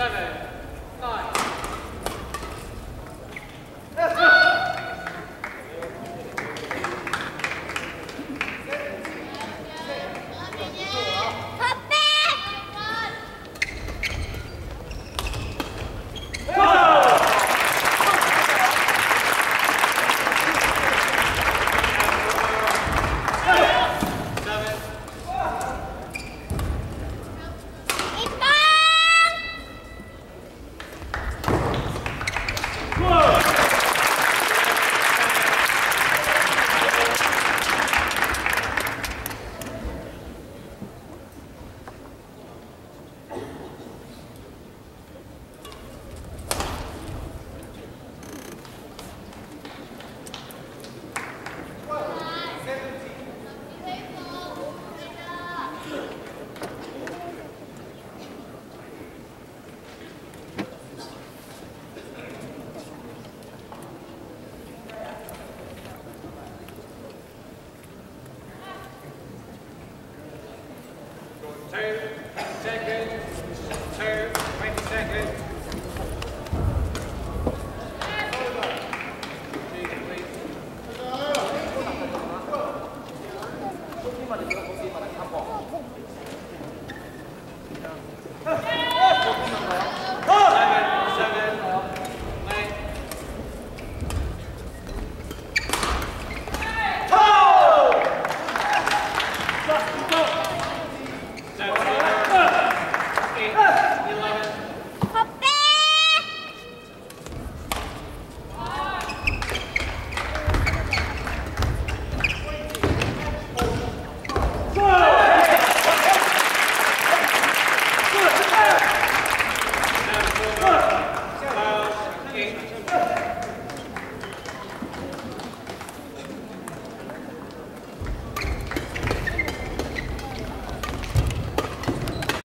seven, two, seconds, two, 20 seconds.